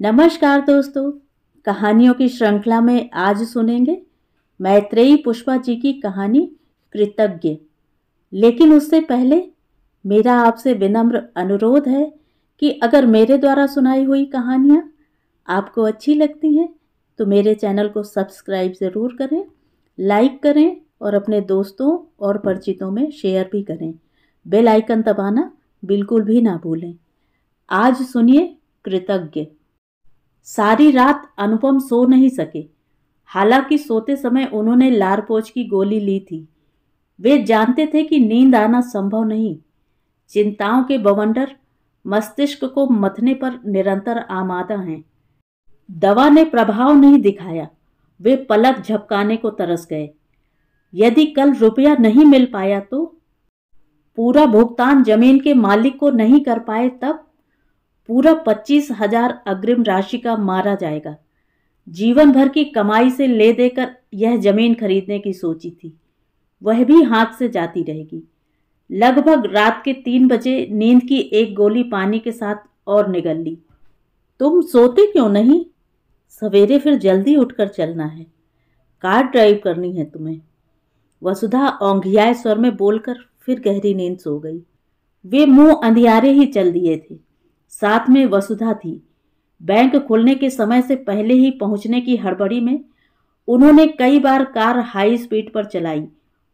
नमस्कार दोस्तों, कहानियों की श्रृंखला में आज सुनेंगे मैत्रेयी पुष्पा जी की कहानी कृतज्ञ। लेकिन उससे पहले मेरा आपसे विनम्र अनुरोध है कि अगर मेरे द्वारा सुनाई हुई कहानियाँ आपको अच्छी लगती हैं तो मेरे चैनल को सब्सक्राइब ज़रूर करें, लाइक करें और अपने दोस्तों और परिचितों में शेयर भी करें। बेल आइकन दबाना बिल्कुल भी ना भूलें। आज सुनिए कृतज्ञ। सारी रात अनुपम सो नहीं सके। हालाँकि सोते समय उन्होंने लारपोच की गोली ली थी। वे जानते थे कि नींद आना संभव नहीं। चिंताओं के बवंडर मस्तिष्क को मथने पर निरंतर आमादा हैं। दवा ने प्रभाव नहीं दिखाया। वे पलक झपकाने को तरस गए। यदि कल रुपया नहीं मिल पाया तो? पूरा भुगतान ज़मीन के मालिक को नहीं कर पाए तब? पूरा पच्चीस हज़ार अग्रिम राशि का मारा जाएगा। जीवन भर की कमाई से ले देकर यह ज़मीन खरीदने की सोची थी। वह भी हाथ से जाती रहेगी। लगभग रात के तीन बजे नींद की एक गोली पानी के साथ और निगल ली। तुम सोते क्यों नहीं? सवेरे फिर जल्दी उठकर चलना है। कार ड्राइव करनी है तुम्हें। वसुधा औंघियाए स्वर में बोलकर फिर गहरी नींद सो गई। वे मुँह अंधियारे ही चल दिए थे। साथ में वसुधा थी। बैंक खुलने के समय से पहले ही पहुँचने की हड़बड़ी में उन्होंने कई बार कार हाई स्पीड पर चलाई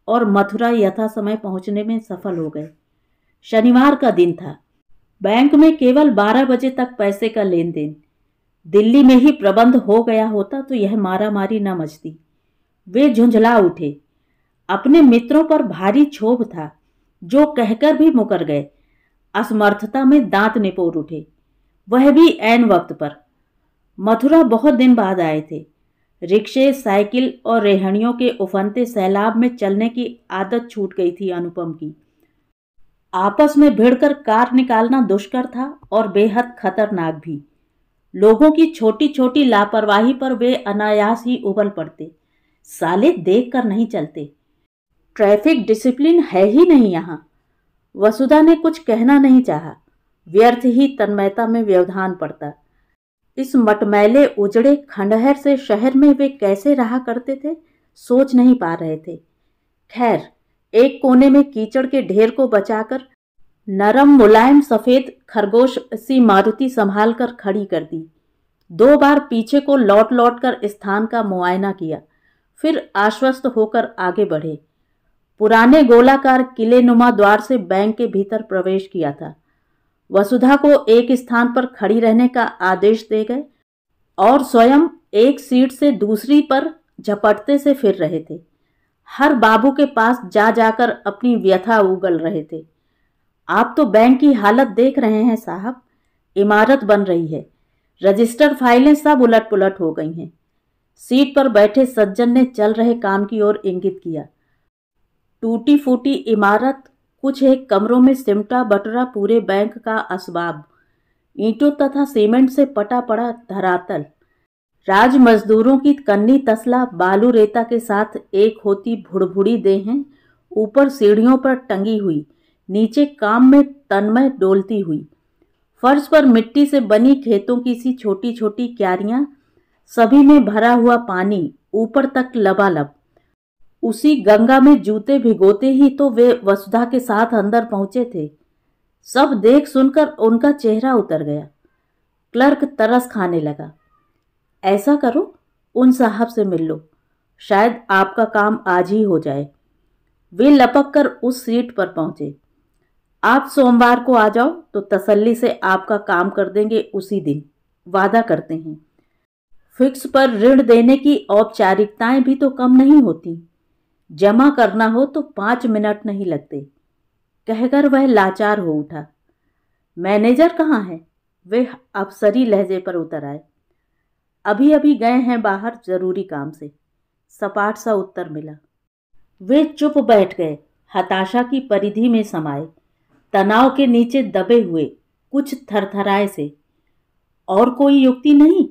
और मथुरा यथा समय पहुँचने में सफल हो गए। शनिवार का दिन था। बैंक में केवल 12 बजे तक पैसे का लेन देन दिल्ली में ही प्रबंध हो गया होता तो यह मारा मारी न मचती। वे झुंझला उठे। अपने मित्रों पर भारी क्षोभ था, जो कहकर भी मुकर गए। असमर्थता में दांत निपोर उठे। वह भी ऐन वक्त पर। मथुरा बहुत दिन बाद आए थे। रिक्शे, साइकिल और रेहड़ियों के उफनते सैलाब में चलने की आदत छूट गई थी अनुपम की। आपस में भिड़कर कार निकालना दुष्कर था और बेहद खतरनाक भी। लोगों की छोटी छोटी लापरवाही पर वे अनायास ही उबल पड़ते। साले देख कर नहीं चलते। ट्रैफ़िक डिसिप्लिन है ही नहीं यहाँ। वसुधा ने कुछ कहना नहीं चाहा। व्यर्थ ही तन्मयता में व्यवधान पड़ता। इस मटमैले उजड़े खंडहर से शहर में वे कैसे रहा करते थे, सोच नहीं पा रहे थे। खैर, एक कोने में कीचड़ के ढेर को बचाकर, नरम मुलायम सफ़ेद खरगोश सी मारुति संभाल कर खड़ी कर दी। दो बार पीछे को लौट लौट कर स्थान का मुआयना किया। फिर आश्वस्त होकर आगे बढ़े। पुराने गोलाकार किले नुमा द्वार से बैंक के भीतर प्रवेश किया था। वसुधा को एक स्थान पर खड़ी रहने का आदेश दे गए और स्वयं एक सीट से दूसरी पर झपटते से फिर रहे थे। हर बाबू के पास जा जाकर अपनी व्यथा उगल रहे थे। आप तो बैंक की हालत देख रहे हैं साहब। इमारत बन रही है। रजिस्टर फाइलें सब उलट पुलट हो गई हैं। सीट पर बैठे सज्जन ने चल रहे काम की ओर इंगित किया। टूटी फूटी इमारत, कुछ एक कमरों में सिमटा बटरा पूरे बैंक का असबाब। ईंटों तथा सीमेंट से पटा पड़ा धरातल। राज मजदूरों की कन्नी तसला बालू रेता के साथ एक होती भुड़भुड़ी देहें, ऊपर सीढ़ियों पर टंगी हुई, नीचे काम में तन्मय डोलती हुई। फर्श पर मिट्टी से बनी खेतों की सी छोटी छोटी क्यारियाँ, सभी में भरा हुआ पानी, ऊपर तक लबालब। उसी गंगा में जूते भिगोते ही तो वे वसुधा के साथ अंदर पहुँचे थे। सब देख सुनकर उनका चेहरा उतर गया। क्लर्क तरस खाने लगा। ऐसा करो, उन साहब से मिल लो। शायद आपका काम आज ही हो जाए। वे लपक कर उस सीट पर पहुँचे। आप सोमवार को आ जाओ तो तसल्ली से आपका काम कर देंगे उसी दिन। वादा करते हैं। फिक्स पर ऋण देने की औपचारिकताएँ भी तो कम नहीं होती। जमा करना हो तो पाँच मिनट नहीं लगते। कहकर वह लाचार हो उठा। मैनेजर कहाँ है? वे अफसरी लहजे पर उतर आए। अभी अभी गए हैं बाहर ज़रूरी काम से। सपाट सा उत्तर मिला। वे चुप बैठ गए। हताशा की परिधि में समाये। तनाव के नीचे दबे हुए कुछ थरथराए से। और कोई युक्ति नहीं?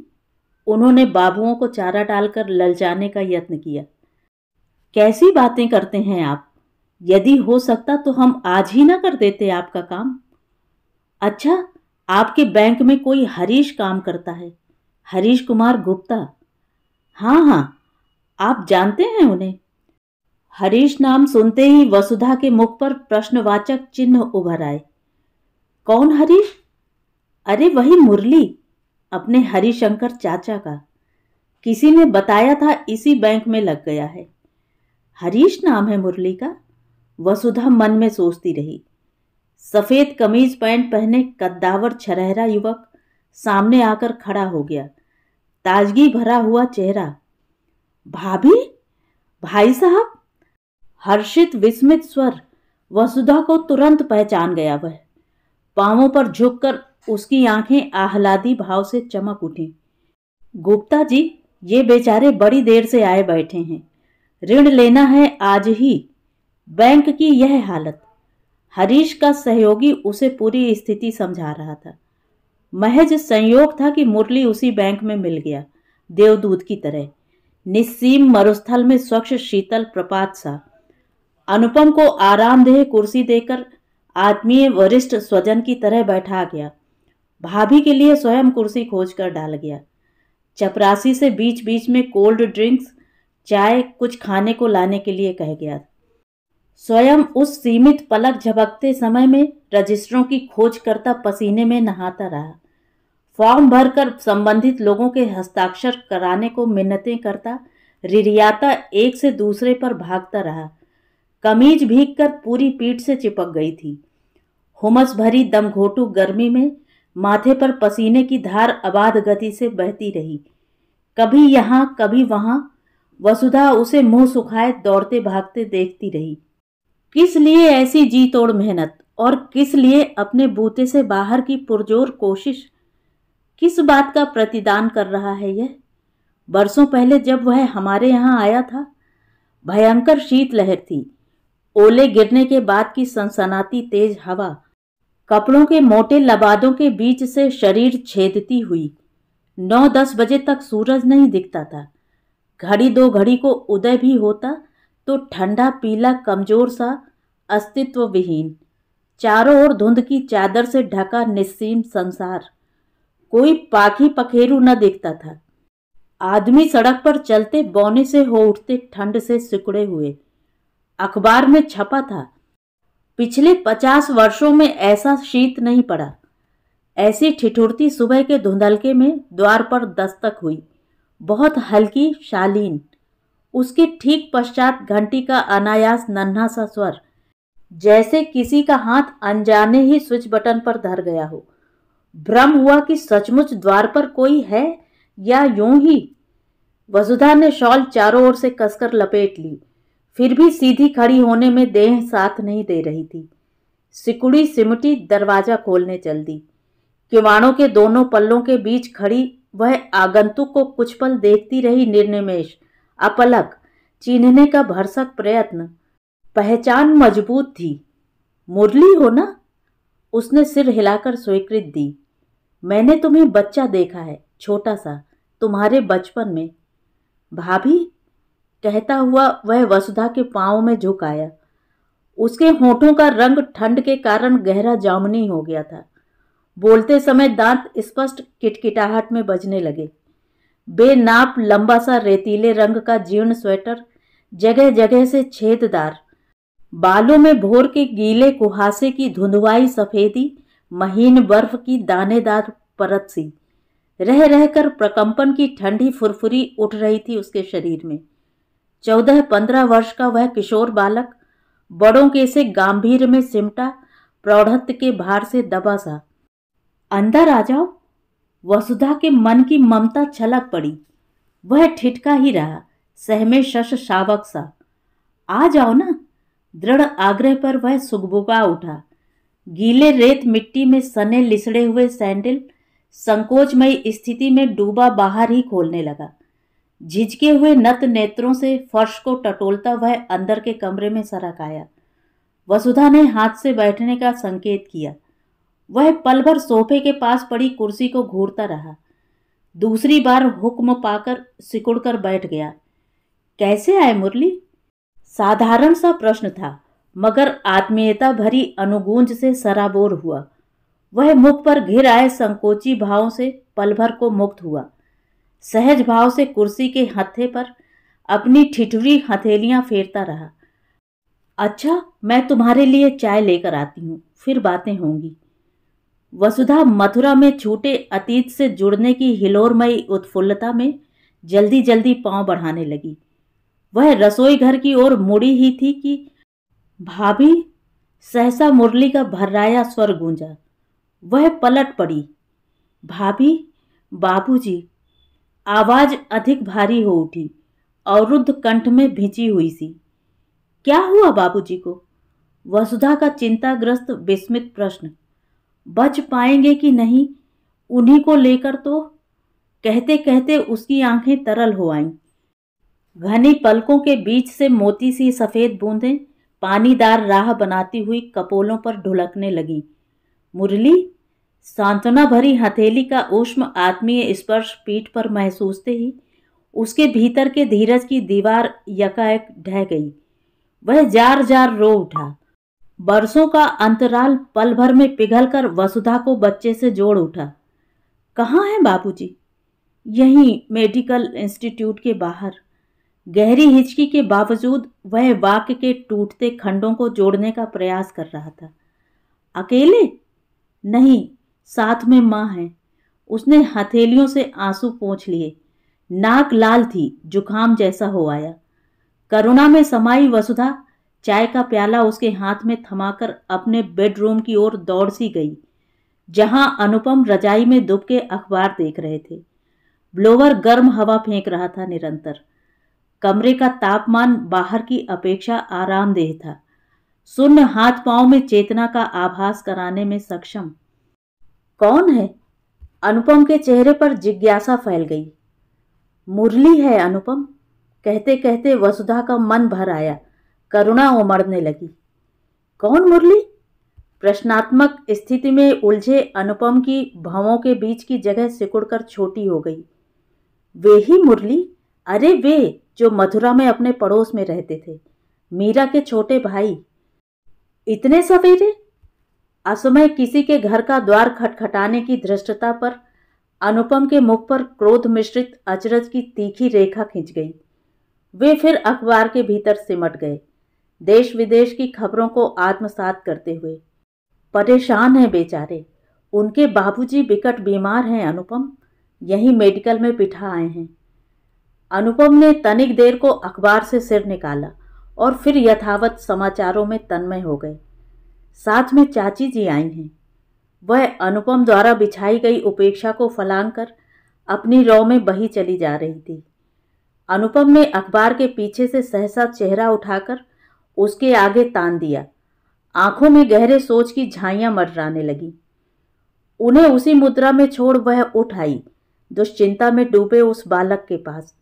उन्होंने बाबुओं को चारा डालकर ललचाने का यत्न किया। कैसी बातें करते हैं आप? यदि हो सकता तो हम आज ही ना कर देते आपका काम। अच्छा आपके बैंक में कोई हरीश काम करता है। हरीश कुमार गुप्ता। हाँ हाँ आप जानते हैं उन्हें। हरीश नाम सुनते ही वसुधा के मुख पर प्रश्नवाचक चिन्ह उभर आए। कौन हरीश? अरे, वही मुरली, अपने हरिशंकर चाचा का। किसी ने बताया था इसी बैंक में लग गया है। हरीश नाम है मुरली का वसुधा मन में सोचती रही। सफ़ेद कमीज पैंट पहने कद्दावर छरहरा युवक सामने आकर खड़ा हो गया। ताजगी भरा हुआ चेहरा। भाभी? भाई साहब? हर्षित, विस्मित स्वर। वसुधा को तुरंत पहचान गया वह। पांवों पर झुककर उसकी आँखें आह्लादी भाव से चमक उठी। गुप्ता जी, ये बेचारे बड़ी देर से आए बैठे हैं। ऋण लेना है आज ही। बैंक की यह हालत। हरीश का सहयोगी उसे पूरी स्थिति समझा रहा था। महज संयोग था कि मुरली उसी बैंक में मिल गया, देवदूत की तरह। निस्सीम मरुस्थल में स्वच्छ, शीतल, प्रपात सा। अनुपम को आरामदेह कुर्सी देकर आत्मीय वरिष्ठ स्वजन की तरह बैठा गया। भाभी के लिए स्वयं कुर्सी खोज कर डाल गया। चपरासी से बीच बीच में कोल्ड ड्रिंक्स चाय कुछ खाने को लाने के लिए कह गया स्वयं उस सीमित पलक झपकते समय में रजिस्टरों की खोज करता पसीने में नहाता रहा। फॉर्म भरकर संबंधित लोगों के हस्ताक्षर कराने को मिन्नतें करता, रिरियाता एक से दूसरे पर भागता रहा। कमीज भीग कर पूरी पीठ से चिपक गई थी। हुमस भरी दमघोटू गर्मी में माथे पर पसीने की धार अबाध गति से बहती रही। कभी यहाँ, कभी वहाँ वसुधा उसे मुँह सुखाए, दौड़ते भागते देखती रही। किस लिए ऐसी जी तोड़ मेहनत और किस लिए अपने बूते से बाहर की पुरजोर कोशिश? किस बात का प्रतिदान कर रहा है यह? बरसों पहले जब वह हमारे यहाँ आया था, भयंकर शीतलहर थी। ओले गिरने के बाद की सनसनाती तेज हवा, कपड़ों के मोटे लबादों के बीच से शरीर छेदती हुई। नौ दस बजे तक सूरज नहीं दिखता था। घड़ी दो घड़ी को उदय भी होता तो ठंडा पीला कमज़ोर सा अस्तित्व विहीन चारों ओर धुंध की चादर से ढका निस्सीम संसार। कोई पाखी पखेरु न दिखता था। आदमी सड़क पर चलते बौने से हो उठते ठंड से सिकुड़े हुए। अखबार में छपा था, पिछले पचास वर्षों में ऐसा शीत नहीं पड़ा। ऐसी ठिठुरती सुबह के धुंधलके में द्वार पर दस्तक हुई। बहुत हल्की, शालीन। उसके ठीक पश्चात घंटी का अनायास नन्हा सा स्वर, जैसे किसी का हाथ अनजाने ही स्विच बटन पर धर गया हो। भ्रम हुआ कि सचमुच द्वार पर कोई है या यूँ ही? वसुधा ने शॉल चारों ओर से कसकर लपेट ली। फिर भी सीधी खड़ी होने में देह साथ नहीं दे रही थी। सिकुड़ी सिमटी दरवाज़ा खोलने चल दी। किवाणों के दोनों पल्लों के बीच खड़ी वह आगंतुक को कुछ पल देखती रही निर्निमेश। अपलक, चिन्हने का भरसक प्रयत्न। पहचान मज़बूत थी। मुरली हो ना? उसने सिर हिलाकर स्वीकृत दी। मैंने तुम्हें बच्चा देखा है, छोटा सा, तुम्हारे बचपन में। भाभी? कहता हुआ वह वसुधा के पाँव में झुक आया। उसके होठों का रंग ठंड के कारण गहरा जामुनी हो गया था। बोलते समय दांत स्पष्ट किटकिटाहट में बजने लगे। बेनाप लंबा सा रेतीले रंग का जीर्ण स्वेटर जगह जगह से छेददार। बालों में भोर के गीले कुहासे की धुंधवाई सफेदी, महीन बर्फ़ की दानेदार परत सी। रह रहकर प्रकंपन की ठंडी फुरफुरी उठ रही थी उसके शरीर में। चौदह पंद्रह वर्ष का वह किशोर बालक, बड़ों के से गांधीर्य में सिमटा, प्रौढ़त्व के भार से दबा सा। अंदर आ जाओ। वसुधा के मन की ममता छलक पड़ी। वह ठिठका ही रहा सहमे शश शावक सा। आ जाओ ना। दृढ़ आग्रह पर वह सुगबुगा उठा। गीले रेत मिट्टी में सने लिसड़े हुए सैंडल संकोचमयी स्थिति में डूबा बाहर ही खोलने लगा। झिझके हुए नत नेत्रों से फर्श को टटोलता वह अंदर के कमरे में सरक आया। वसुधा ने हाथ से बैठने का संकेत किया। वह पल भर सोफे के पास पड़ी कुर्सी को घूरता रहा। दूसरी बार हुक्म पाकर सिकुड़कर बैठ गया। कैसे आए मुरली? साधारण सा प्रश्न था, मगर आत्मीयता भरी अनुगूंज से सराबोर हुआ। वह मुख पर घिर आए संकोची भावों से पल भर को मुक्त हुआ। सहज भाव से कुर्सी के हथे पर अपनी ठिठुरी हथेलियाँ फेरता रहा। अच्छा मैं तुम्हारे लिए चाय लेकर आती हूँ, फिर बातें होंगी। वसुधा मथुरा में छूटे अतीत से जुड़ने की हिलोरमयी उत्फुल्लता में जल्दी जल्दी पाँव बढ़ाने लगी। वह रसोई घर की ओर मुड़ी ही थी कि भाभी सहसा मुरली का भर्राया स्वर गूंजा। वह पलट पड़ी। भाभी, बाबूजी, आवाज़ अधिक भारी हो उठी अवरुद्ध कंठ में भिंची हुई सी। क्या हुआ बाबूजी को? वसुधा का चिंताग्रस्त, विस्मित प्रश्न। बच पाएँगे कि नहीं? उन्हीं को लेकर तो कहते कहते उसकी आँखें तरल हो आईं। घनी पलकों के बीच से मोती सी सफ़ेद बूंदें पानीदार राह बनाती हुई कपोलों पर ढुलकने लगी। मुरली, सांत्वना भरी हथेली का उष्म आत्मीय स्पर्श पीठ पर महसूसते ही उसके भीतर के धीरज की दीवार यकायक ढह गई। वह जार जार रो उठा। बरसों का अंतराल पल भर में पिघलकर वसुधा को बच्चे से जोड़ उठा। कहाँ है बाबूजी? यहीं मेडिकल इंस्टीट्यूट के बाहर। गहरी हिचकी के बावजूद वह वाक्य के टूटते खंडों को जोड़ने का प्रयास कर रहा था। अकेले? नहीं, साथ में माँ है। उसने हथेलियों से आँसू पोंछ लिए। नाक लाल थी जुखाम जैसा हो आया। करुणा में समाई वसुधा चाय का प्याला उसके हाथ में थमाकर अपने बेडरूम की ओर दौड़ सी गई, जहाँ अनुपम रजाई में दुब के अखबार देख रहे थे। ब्लोवर गर्म हवा फेंक रहा था निरंतर। कमरे का तापमान बाहर की अपेक्षा आरामदेह था। सुन्न हाथ पाँव में चेतना का आभास कराने में सक्षम। कौन है? अनुपम के चेहरे पर जिज्ञासा फैल गई। मुरली है अनुपम? कहते कहते वसुधा का मन भर आया। करुणा उमड़ने लगी। कौन मुरली? प्रश्नात्मक स्थिति में उलझे अनुपम की भवों के बीच की जगह सिकुड़कर छोटी हो गई। वे ही मुरली? अरे वे, जो मथुरा में अपने पड़ोस में रहते थे। मीरा के छोटे भाई। इतने सवेरे? असमय किसी के घर का द्वार खटखटाने की धृष्टता पर अनुपम के मुख पर क्रोध मिश्रित अचरज की तीखी रेखा खींच गई। वे फिर अखबार के भीतर सिमट गए। देश विदेश की खबरों को आत्मसात करते हुए। परेशान हैं बेचारे। उनके बाबूजी बिकट बीमार हैं, अनुपम। यही मेडिकल में बिठा आए हैं। अनुपम ने तनिक देर को अखबार से सिर निकाला और फिर यथावत समाचारों में तन्मय हो गए। साथ में चाची जी आई हैं। वह अनुपम द्वारा बिछाई गई उपेक्षा को फलांग कर अपनी रौ में बही चली जा रही थी। अनुपम ने अखबार के पीछे से सहसा चेहरा उठाकर उसके आगे तान दिया। आँखों में गहरे सोच की झाइयाँ मडराने लगी। उन्हें उसी मुद्रा में छोड़ वह उठ आई, दुश्चिंता में डूबे उस बालक के पास।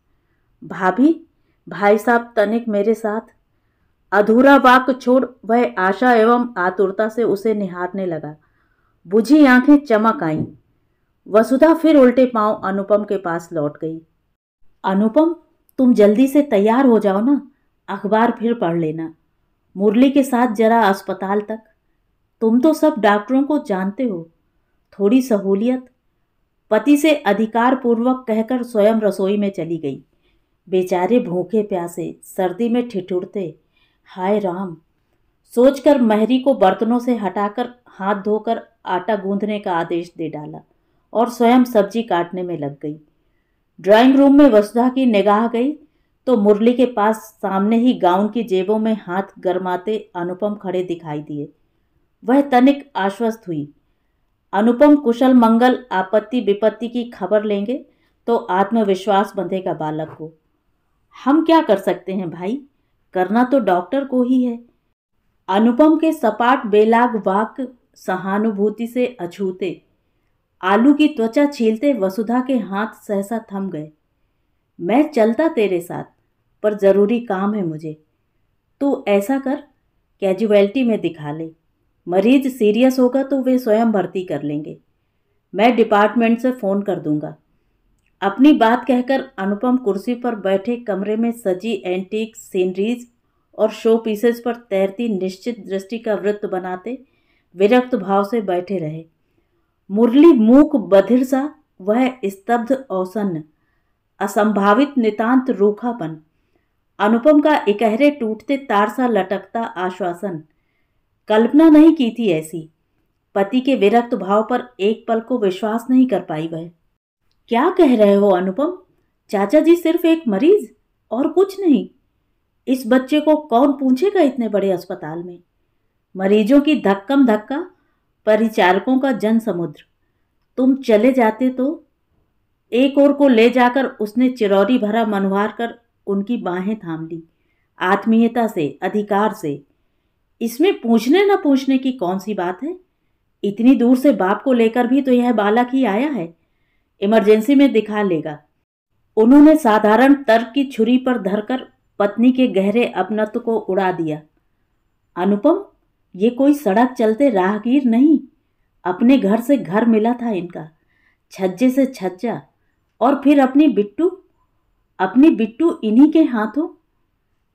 भाभी, भाई साहब तनिक मेरे साथ। अधूरा वाक छोड़ वह आशा एवं आतुरता से उसे निहारने लगा। बुझी आँखें चमक आईं। वसुधा फिर उल्टे पाँव अनुपम के पास लौट गई। अनुपम, तुम जल्दी से तैयार हो जाओ ना। अखबार फिर पढ़ लेना। मुरली के साथ जरा अस्पताल तक। तुम तो सब डॉक्टरों को जानते हो। थोड़ी सहूलियत। पति से अधिकार पूर्वक कहकर स्वयं रसोई में चली गई। बेचारे भूखे प्यासे, सर्दी में ठिठुरते। हाय राम। सोचकर महरी को बर्तनों से हटाकर हाथ धोकर आटा गूंदने का आदेश दे डाला और स्वयं सब्ज़ी काटने में लग गई। ड्राइंग रूम में वसुधा की निगाह गई तो मुरली के पास सामने ही गाउन की जेबों में हाथ गरमाते अनुपम खड़े दिखाई दिए। वह तनिक आश्वस्त हुई। अनुपम कुशल मंगल आपत्ति विपत्ति की खबर लेंगे तो आत्मविश्वास बंधेगा बालक को। हम क्या कर सकते हैं भाई? करना तो डॉक्टर को ही है। अनुपम के सपाट बेलाग वाक सहानुभूति से अछूते। आलू की त्वचा छीलते वसुधा के हाथ सहसा थम गए। मैं चलता तेरे साथ। पर ज़रूरी काम है मुझे। तो ऐसा कर, कैजुअलिटी में दिखा ले। मरीज़ सीरियस होगा तो वे स्वयं भर्ती कर लेंगे। मैं डिपार्टमेंट से फ़ोन कर दूँगा। अपनी बात कहकर अनुपम कुर्सी पर बैठे कमरे में सजी एंटीक सीनरीज और शो पीसेस पर तैरती निश्चित दृष्टि का वृत्त बनाते विरक्त भाव से बैठे रहे। मुरली मूक बधिर सा, वह स्तब्ध औसन्न, असंभावित नितांत रूखापन। अनुपम का इकहरे टूटते तार सा लटकता आश्वासन। कल्पना नहीं की थी ऐसी। पति के विरक्त भाव पर एक पल को विश्वास नहीं कर पाई वह। क्या कह रहे हो अनुपम? चाचा जी सिर्फ़ एक मरीज़? और कुछ नहीं। इस बच्चे को कौन पूछेगा इतने बड़े अस्पताल में? मरीजों की धक्कम धक्का, परिचारकों का जन समुद्र। तुम चले जाते तो? एक और को ले जाकर उसने चिरौरी भरा मनवार कर उनकी बाहें थाम ली। आत्मीयता से, अधिकार से। इसमें पूछने न पूछने की कौन सी बात है? इतनी दूर से बाप को लेकर भी तो यह बालक ही आया है। इमरजेंसी में दिखा लेगा। उन्होंने साधारण तर्क की छुरी पर धरकर पत्नी के गहरे अपनत्व को उड़ा दिया। अनुपम, ये कोई सड़क चलते राहगीर नहीं। अपने घर से घर मिला था इनका। छज्जे से छज्जा और फिर अपनी बिट्टू अपनी बिट्टू इन्हीं के हाथों?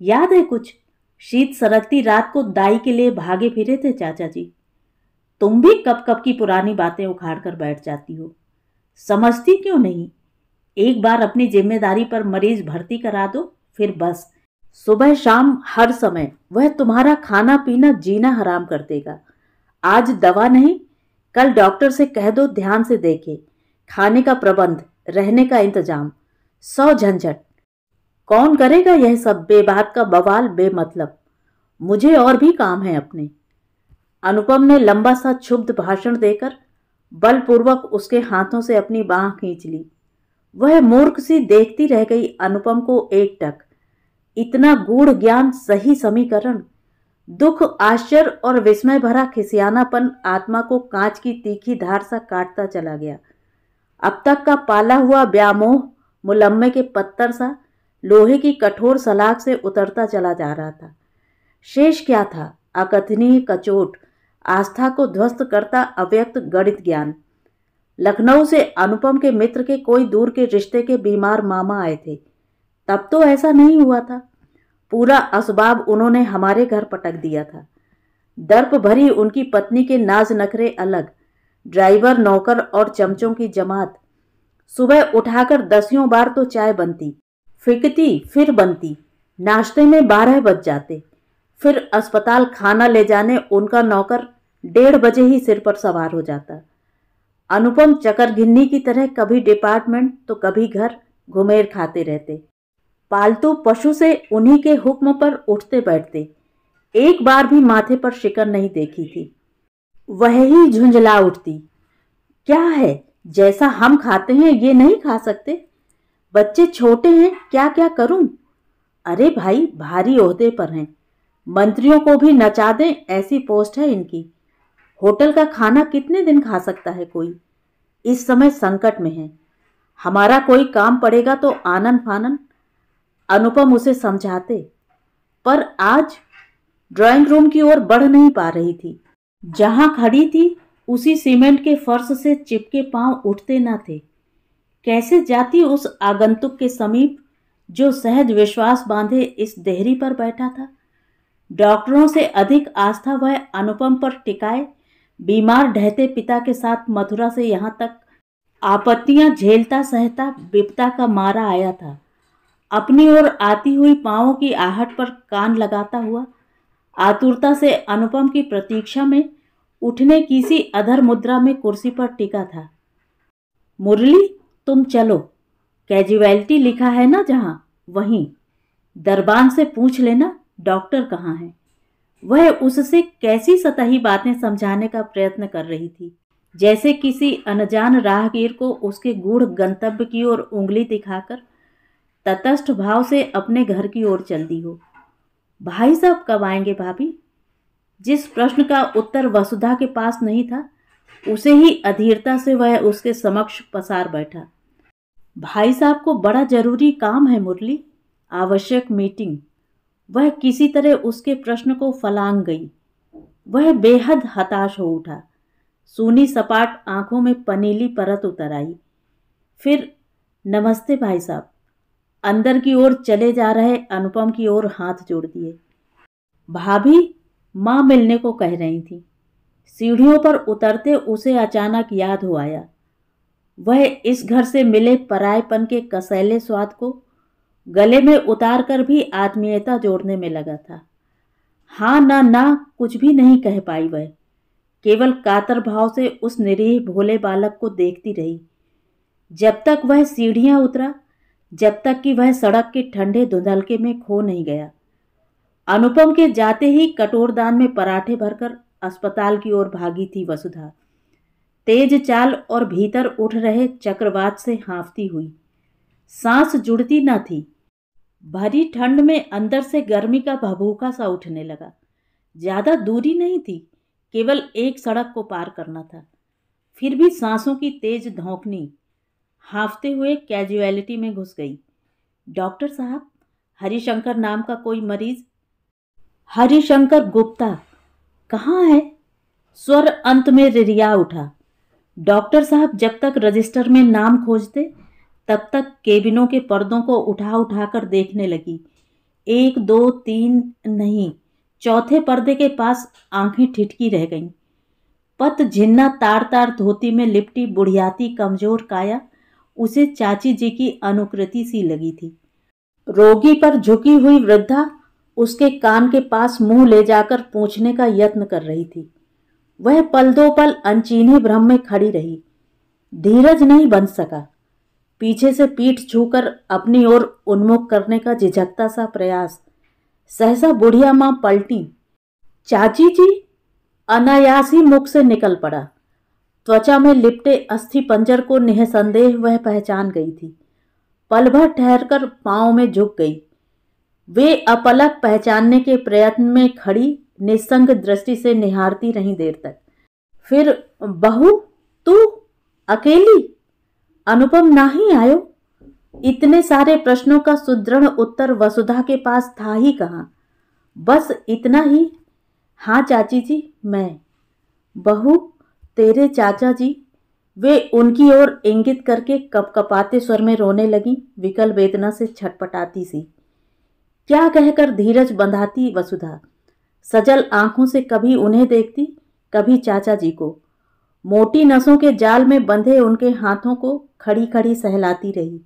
याद है कुछ? शीत सरकती रात को दाई के लिए भागे फिरे थे चाचा जी। तुम भी कब कब की पुरानी बातें उखाड़ कर बैठ जाती हो। समझती क्यों नहीं? एक बार अपनी ज़िम्मेदारी पर मरीज़ भर्ती करा दो, फिर बस। सुबह शाम हर समय वह तुम्हारा खाना पीना जीना हराम कर देगा। आज दवा नहीं, कल डॉक्टर से कह दो ध्यान से देखे। खाने का प्रबंध, रहने का इंतज़ाम। सौ झंझट। कौन करेगा यह सब बेबात का बवाल बेमतलब? मुझे और भी काम है अपने। अनुपम ने लंबा सा क्षुब्ध भाषण देकर बलपूर्वक उसके हाथों से अपनी बाह खींच ली। वह मूर्ख सी देखती रह गई अनुपम को एक टक। इतना गूढ़ ज्ञान सही समीकरण, दुख, आश्चर्य और विस्मय भरा खिसियानापन आत्मा को कांच की तीखी धार सा काटता चला गया। अब तक का पाला हुआ व्यामोह मुलम्मे के पत्थर सा, लोहे की कठोर सलाख से उतरता चला जा रहा था। शेष क्या था? अकथनीय कचोट, आस्था को ध्वस्त करता अव्यक्त गणित ज्ञान। लखनऊ से अनुपम के मित्र के कोई दूर के रिश्ते के बीमार मामा आए थे। तब तो ऐसा नहीं हुआ था। पूरा असबाब उन्होंने हमारे घर पटक दिया था। दर्प भरी उनकी पत्नी के नाज नखरे अलग। ड्राइवर, नौकर और चमचों की जमात सुबह उठाकर दसियों बार तो चाय बनती, फिकती, फिर बनती। नाश्ते में बारह बज जाते। फिर अस्पताल खाना ले जाने उनका नौकर डेढ़ बजे ही सिर पर सवार हो जाता। अनुपम चकर घिन्नी की तरह कभी डिपार्टमेंट तो कभी घर घुमेर खाते रहते। पालतू पशु से उन्हीं के हुक्म पर उठते बैठते। एक बार भी माथे पर शिकर नहीं देखी थी। वह ही झुंझला उठती। क्या है? जैसा हम खाते हैं, ये नहीं खा सकते। बच्चे छोटे हैं क्या क्या करूँ? अरे भाई, भारी ओहदे पर हैं। मंत्रियों को भी नचा दें, ऐसी पोस्ट है इनकी। होटल का खाना कितने दिन खा सकता है कोई? इस समय संकट में है। हमारा कोई काम पड़ेगा तो आनंद फानन अनुपम उसे समझाते। पर आज ड्राइंग रूम की ओर बढ़ नहीं पा रही थी। जहाँ खड़ी थी उसी सीमेंट के फर्श से चिपके पाँव उठते ना थे। कैसे जाती उस आगंतुक के समीप, जो सहज विश्वास बांधे इस देहरी पर बैठा था? डॉक्टरों से अधिक आस्था वह अनुपम पर टिकाए, बीमार ढहते पिता के साथ मथुरा से यहाँ तक आपत्तियाँ झेलता सहता विपता का मारा आया था। अपनी ओर आती हुई पाँवों की आहट पर कान लगाता हुआ, आतुरता से अनुपम की प्रतीक्षा में उठने की सी अधर मुद्रा में कुर्सी पर टिका था। मुरली, तुम चलो। कैजुअलिटी लिखा है ना जहाँ? वहीं। दरबान से पूछ लेना, डॉक्टर कहाँ है? वह उससे कैसी सतही बातें समझाने का प्रयत्न कर रही थी। जैसे किसी अनजान राहगीर को उसके गूढ़ गंतव्य की ओर उंगली दिखाकर तटस्थ भाव से अपने घर की ओर चल दी हो। भाई साहब कब आएँगे भाभी? जिस प्रश्न का उत्तर वसुधा के पास नहीं था, उसे ही अधीरता से वह उसके समक्ष पसार बैठा। भाई साहब को बड़ा ज़रूरी काम है मुरली, आवश्यक मीटिंग। वह किसी तरह उसके प्रश्न को फलांग गई। वह बेहद हताश हो उठा। सूनी सपाट आँखों में पनीली परत उतर आई। फिर, नमस्ते भाई साहब। अंदर की ओर चले जा रहे अनुपम की ओर हाथ जोड़ दिए। भाभी माँ मिलने को कह रही थी। सीढ़ियों पर उतरते उसे अचानक याद हो आया। वह इस घर से मिले परायपन के कसैले स्वाद को गले में उतार कर भी आत्मीयता जोड़ने में लगा था। हाँ ना ना, कुछ भी नहीं कह पाई वह। केवल कातर भाव से उस निरीह भोले बालक को देखती रही। जब तक वह सीढ़ियाँ उतरा, जब तक कि वह सड़क के ठंडे धुंधलके में खो नहीं गया। अनुपम के जाते ही कटोरदान में पराठे भरकर अस्पताल की ओर भागी थी वसुधा। तेज चाल और भीतर उठ रहे चक्रवात से हाँफती हुई। सांस जुड़ती न थी। भरी ठंड में अंदर से गर्मी का भभूका सा उठने लगा। ज़्यादा दूरी नहीं थी, केवल एक सड़क को पार करना था। फिर भी सांसों की तेज धोंकनी हाँफते हुए कैजुअलिटी में घुस गई। डॉक्टर साहब, हरिशंकर नाम का कोई मरीज़ हरिशंकर गुप्ता, कहाँ है? स्वर अंत में रिरिया उठा। डॉक्टर साहब जब तक रजिस्टर में नाम खोजते, तब तक केबिनों के पर्दों को उठा उठा कर देखने लगी। एक, दो, तीन, नहीं, चौथे पर्दे के पास आँखें ठिठकी रह गईं। पत झिन्ना तार तार धोती में लिपटी बुढ़ियाती कमज़ोर काया, उसे चाची जी की अनुकृति सी लगी थी। रोगी पर झुकी हुई वृद्धा उसके कान के पास मुँह ले जाकर पूछने का यत्न कर रही थी। वह पल दो पल अनचीने भ्रम में खड़ी रही। धीरज नहीं बन सका। पीछे से पीठ छूकर अपनी ओर उन्मुख करने का झिझकता सा प्रयास। सहसा बुढ़िया माँ पलटी। चाची जी, अनायास ही मुख से निकल पड़ा। त्वचा में लिपटे अस्थि पंजर को निसंदेह वह पहचान गई थी। पल भर ठहरकर पाँव में झुक गई। वे अपलक पहचानने के प्रयत्न में खड़ी, निस्संग दृष्टि से निहारती रही देर तक। फिर, बहू, तू अकेली? अनुपम ना ही आयो? इतने सारे प्रश्नों का सुदृढ़ उत्तर वसुधा के पास था ही कहा? बस इतना ही? हाँ चाची जी, मैं। बहू, तेरे चाचा जी, वे उनकी ओर इंगित करके कपकपाते स्वर में रोने लगी, विकल वेदना से छटपटाती सी। क्या कहकर धीरज बंधाती वसुधा? सजल आँखों से कभी उन्हें देखती, कभी चाचा जी को। मोटी नसों के जाल में बंधे उनके हाथों को खड़ी खड़ी सहलाती रही।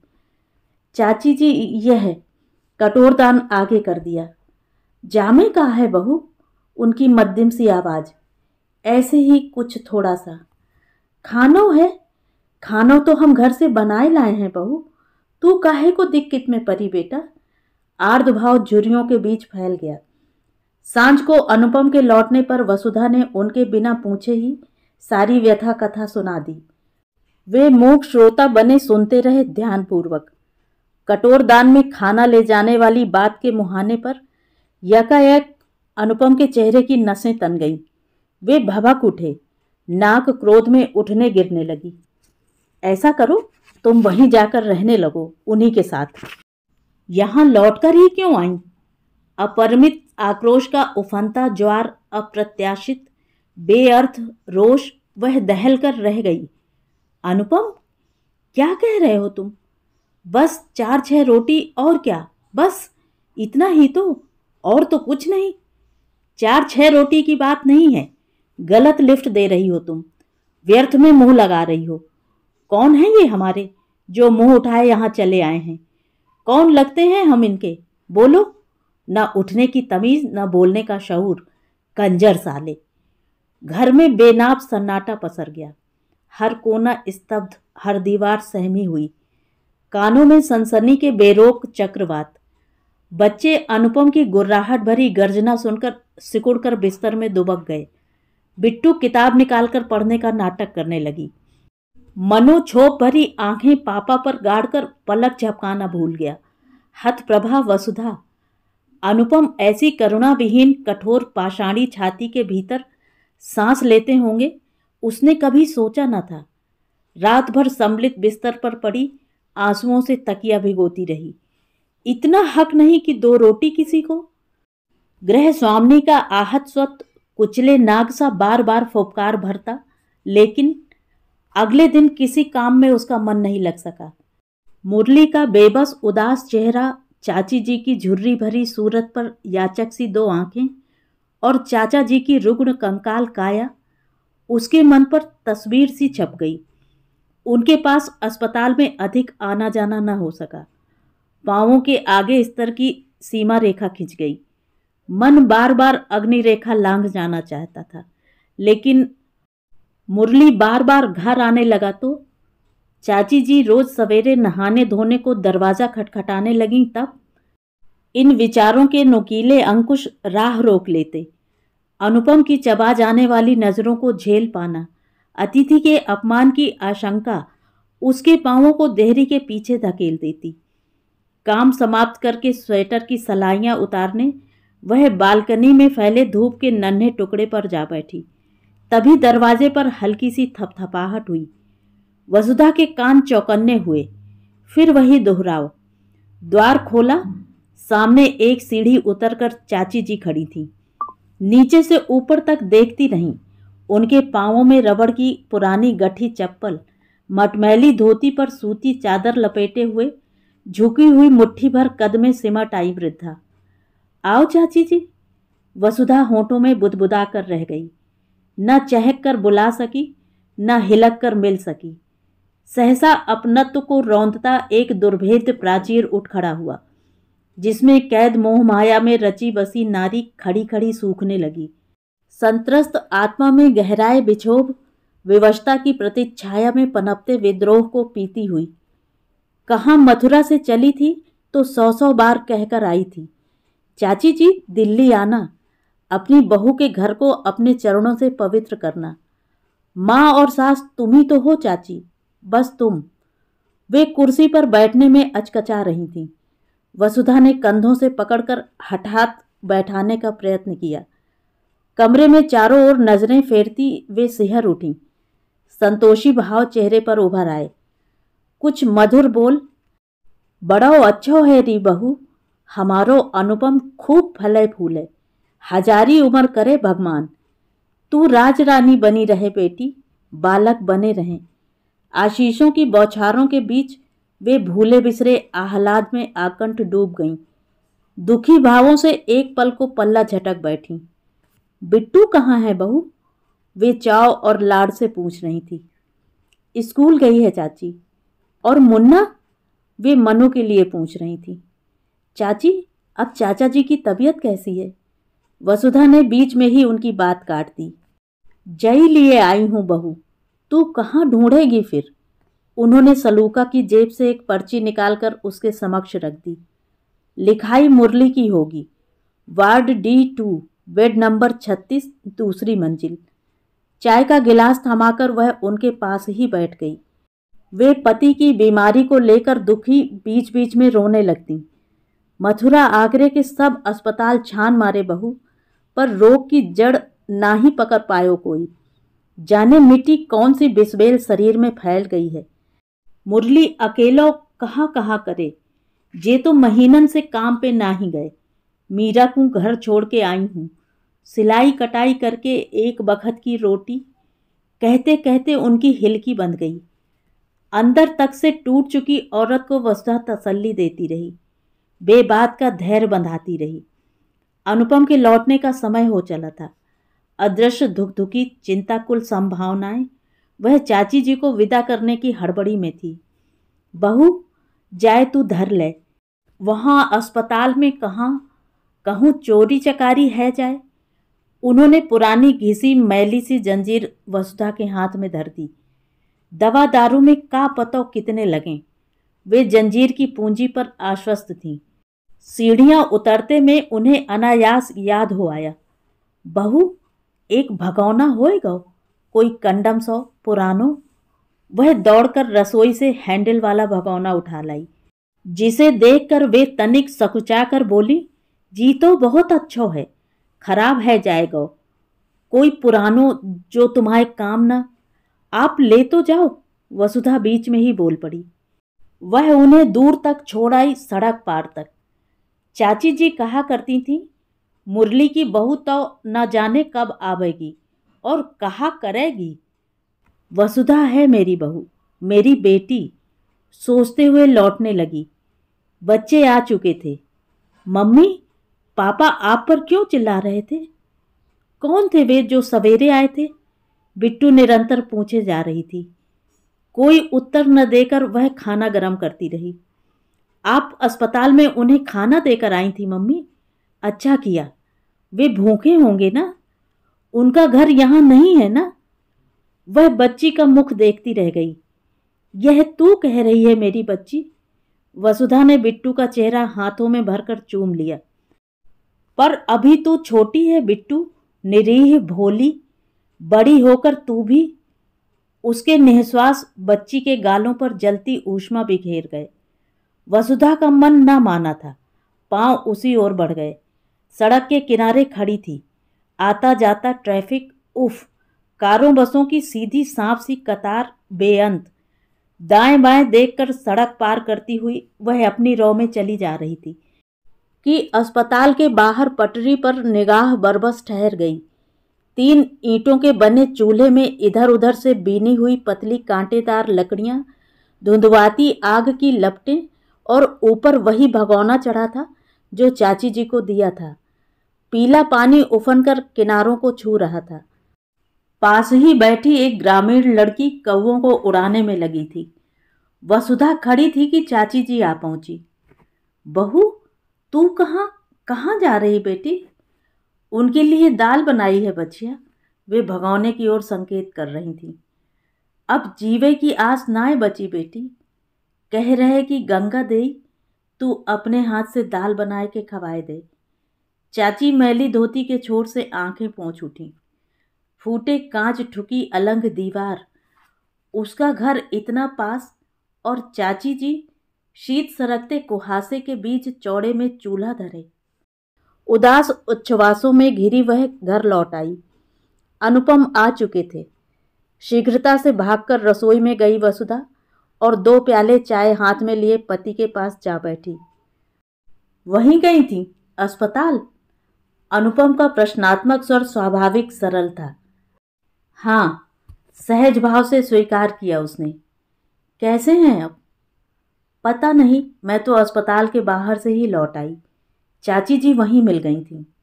चाची जी, यह कटोरदान आगे कर दिया। जामे कहा है बहू? उनकी मध्यम सी आवाज़। ऐसे ही कुछ थोड़ा सा। खानो है? खानो तो हम घर से बनाए लाए हैं बहू। तू काहे को दिक्कत में परी बेटा? आर्द भाव झुरियों के बीच फैल गया। साँझ को अनुपम के लौटने पर वसुधा ने उनके बिना पूछे ही सारी व्यथा कथा सुना दी। वे मूक श्रोता बने सुनते रहे ध्यानपूर्वक। कटोरदान में खाना ले जाने वाली बात के मुहाने पर यकायक अनुपम के चेहरे की नसें तन गईं। वे भभक उठे, नाक क्रोध में उठने गिरने लगी। ऐसा करो, तुम वहीं जाकर रहने लगो, उन्हीं के साथ। यहाँ लौटकर ही क्यों आई? अपरिमित आक्रोश का उफनता, ज्वार, अप्रत्याशित, बेअर्थ, रोष, वह दहल कर रह गई। अनुपम, क्या कह रहे हो तुम? बस चार छह रोटी और क्या? बस इतना ही तो और तो कुछ नहीं। चार छह रोटी की बात नहीं है। गलत लिफ्ट दे रही हो तुम। व्यर्थ में मुँह लगा रही हो। कौन है ये हमारे जो मुँह उठाए यहाँ चले आए हैं? कौन लगते हैं हम इनके? बोलो। न उठने की तमीज, न बोलने का शऊर। कंजर साले। घर में बेनाब सन्नाटा पसर गया। हर कोना स्तब्ध, हर दीवार सहमी हुई। कानों में सनसनी के बेरोक चक्रवात। बच्चे अनुपम की गुर्राहट भरी गर्जना सुनकर सिकुड़कर बिस्तर में दुबक गए। बिट्टू किताब निकालकर पढ़ने का नाटक करने लगी। मनो छोप भरी आँखें पापा पर गाड़कर पलक झपकाना भूल गया। हत प्रभा वसुधा, अनुपम ऐसी करुणा विहीन कठोर पाषाणी छाती के भीतर सांस लेते होंगे, उसने कभी सोचा न था। रात भर सम्मिलित बिस्तर पर पड़ी, आंसुओं से तकिया भिगोती रही। इतना हक नहीं कि दो रोटी किसी को? गृह स्वामी का आहत स्वत कुचले नाग सा बार बार फोपकार भरता, लेकिन अगले दिन किसी काम में उसका मन नहीं लग सका। मुरली का बेबस उदास चेहरा, चाची जी की झुर्री भरी सूरत पर याचक सी दो आँखें और चाचा जी की रुग्ण कंकाल काया, उसके मन पर तस्वीर सी छप गई। उनके पास अस्पताल में अधिक आना जाना न हो सका। पाँवों के आगे स्तर की सीमा रेखा खिंच गई। मन बार बार अग्नि रेखा लांघ जाना चाहता था, लेकिन मुरली बार बार घर आने लगा तो? चाची जी रोज सवेरे नहाने धोने को दरवाज़ा खटखटाने लगी तब? इन विचारों के नुकीले अंकुश राह रोक लेते। अनुपम की चबा जाने वाली नज़रों को झेल पाना, अतिथि के अपमान की आशंका उसके पांवों को देहरी के पीछे धकेल देती। काम समाप्त करके स्वेटर की सलाइयाँ उतारने, वह बालकनी में फैले धूप के नन्हे टुकड़े पर जा बैठी। तभी दरवाजे पर हल्की सी थपथपाहट हुई। वसुधा के कान चौकन्ने हुए। फिर वही दोहराव। द्वार खोला। सामने एक सीढ़ी उतरकर चाची जी खड़ी थी। नीचे से ऊपर तक देखती नहीं उनके पांवों में रबड़ की पुरानी गठी चप्पल, मटमैली धोती पर सूती चादर लपेटे हुए, झुकी हुई मुट्ठी भर कद में सिमट आई वृद्धा। आओ चाची जी। वसुधा होठों में बुदबुदा कर रह गई। न चहक कर बुला सकी, न हिलक कर मिल सकी। सहसा अपनत्व को रौंदता एक दुर्भेद प्राचीर उठ खड़ा हुआ, जिसमें कैद मोह माया में रची बसी नारी खड़ी खड़ी सूखने लगी। संतरस्त आत्मा में गहराए बिछोभ, विवशता की प्रतिच्छाया में पनपते विद्रोह को पीती हुई। कहाँ मथुरा से चली थी तो सौ सौ बार कहकर आई थी, चाची जी, दिल्ली आना। अपनी बहू के घर को अपने चरणों से पवित्र करना। माँ और सास, तुम ही तो हो चाची, बस तुम। वे कुर्सी पर बैठने में अचकचा रही थीं। वसुधा ने कंधों से पकड़कर हठात बैठाने का प्रयत्न किया। कमरे में चारों ओर नज़रें फेरती वे सिहर उठी। संतोषी भाव चेहरे पर उभर आए। कुछ मधुर बोल, बड़ो अच्छो है री बहू, हमारो अनुपम खूब फले फूले। हजारी उम्र करे भगवान। तू राज रानी बनी रहे बेटी, बालक बने रहे। आशीषों की बौछारों के बीच वे भूले बिसरे आह्लाद में आकंठ डूब गईं। दुखी भावों से एक पल को पल्ला झटक बैठी। बिट्टू कहाँ है बहू? वे चाव और लाड से पूछ रही थी। स्कूल गई है चाची। और मुन्ना? वे मनु के लिए पूछ रही थी। चाची, अब चाचा जी की तबीयत कैसी है? वसुधा ने बीच में ही उनकी बात काट दी। जय लिए आई हूँ बहू, तू कहाँ ढूंढेगी फिर? उन्होंने सलूका की जेब से एक पर्ची निकालकर उसके समक्ष रख दी। लिखाई मुरली की होगी। Ward D two, bed number छत्तीस, दूसरी मंजिल। चाय का गिलास थमाकर वह उनके पास ही बैठ गई। वे पति की बीमारी को लेकर दुखी बीच बीच में रोने लगती। मथुरा आगरे के सब अस्पताल छान मारे बहू। पर रोग की जड़ ना ही पकड़ पायो कोई। जाने मिट्टी कौन सी बिस्बेल शरीर में फैल गई है। मुरली अकेलो कहाँ कहाँ करे। जे तो महीनन से काम पे ना ही गए। मीरा को घर छोड़ के आई हूँ। सिलाई कटाई करके एक बखत की रोटी। कहते कहते उनकी हिलकी बंध गई। अंदर तक से टूट चुकी औरत को वस्तुतः तसल्ली देती रही। बेबात का धैर्य बंधाती रही। अनुपम के लौटने का समय हो चला था। अदृश्य धुकधुकी, चिंताकुल संभावनाएँ, वह चाची जी को विदा करने की हड़बड़ी में थी। बहू, जाए तू धर ले। वहाँ अस्पताल में कहाँ, कहूँ चोरी चकारी है जाए। उन्होंने पुरानी घिसी मैली सी जंजीर वसुधा के हाथ में धर दी। दवा दारू में का पतो कितने लगें। वे जंजीर की पूंजी पर आश्वस्त थीं। सीढ़ियाँ उतरते में उन्हें अनायास याद हो आया। बहू, एक भगौना होएगा? कोई कंडम सौ, पुरानो? वह दौड़कर रसोई से हैंडल वाला भगौना उठा लाई। जिसे देखकर वे तनिक सकुचा कर बोली, जी तो बहुत अच्छो है, खराब है जाएगा। कोई पुरानो जो तुम्हारे काम ना, आप ले तो जाओ। वसुधा बीच में ही बोल पड़ी। वह उन्हें दूर तक छोड़ आई सड़क पार तक। चाची जी कहा करती थी, मुरली की बहू तो न जाने कब आवेगी और कहा करेगी? वसुधा है मेरी बहू, मेरी बेटी सोचते हुए लौटने लगी। बच्चे आ चुके थे। मम्मी, पापा आप पर क्यों चिल्ला रहे थे? कौन थे वे जो सवेरे आए थे बिट्टू निरंतर पूछे जा रही थी। कोई उत्तर न देकर वह खाना गर्म करती रही। आप अस्पताल में उन्हें खाना देकर आई थी, मम्मी। अच्छा किया। वे भूखे होंगे ना? उनका घर यहाँ नहीं है ना? वह बच्ची का मुख देखती रह गई। यह तू कह रही है मेरी बच्ची? वसुधा ने बिट्टू का चेहरा हाथों में भरकर चूम लिया। पर अभी तू छोटी है बिट्टू, निरीह भोली। बड़ी होकर तू भी। उसके निश्वास बच्ची के गालों पर जलती ऊष्मा बिखेर गए। वसुधा का मन न माना था। पाँव उसी ओर बढ़ गए। सड़क के किनारे खड़ी थी। आता जाता ट्रैफ़िक, उफ! कारों बसों की सीधी सांप सी कतार बेअंत। दाएँ बाएँ देखकर सड़क पार करती हुई वह अपनी रो में चली जा रही थी कि अस्पताल के बाहर पटरी पर निगाह बरबस ठहर गई। तीन ईंटों के बने चूल्हे में इधर उधर से बीनी हुई पतली कांटेदार लकड़ियाँ, धुंधवाती आग की लपटें और ऊपर वही भगौना चढ़ा था, जो चाची जी को दिया था। पीला पानी उफन कर किनारों को छू रहा था। पास ही बैठी एक ग्रामीण लड़की कौओं को उड़ाने में लगी थी। वसुधा खड़ी थी कि चाची जी आ पहुँची। बहू, तू कहाँ कहाँ जा रही बेटी? उनके लिए दाल बनाई है बच्चिया वे भगौने की ओर संकेत कर रही थी। अब जीवे की आस नाए बची बेटी। कह रहे कि, गंगा दे, तू अपने हाथ से दाल बनाए के खवाए दे। चाची मैली धोती के छोर से आँखें पहुँच उठी। फूटे कांच ठुकी अलंग दीवार। उसका घर इतना पास और चाची जी शीत सरकते कुहासे के बीच चौड़े में चूल्हा धरे। उदास उच्छ्वासों में घिरी वह घर लौट आई। अनुपम आ चुके थे। शीघ्रता से भागकर रसोई में गई वसुधा। और दो प्याले चाय हाथ में लिए पति के पास जा बैठी। वहीं गई थी अस्पताल? अनुपम का प्रश्नात्मक स्वर स्वाभाविक, सरल था। हाँ सहज भाव से स्वीकार किया उसने। कैसे हैं अब? पता नहीं, मैं तो अस्पताल के बाहर से ही लौट आई। चाची जी वहीं मिल गई थी।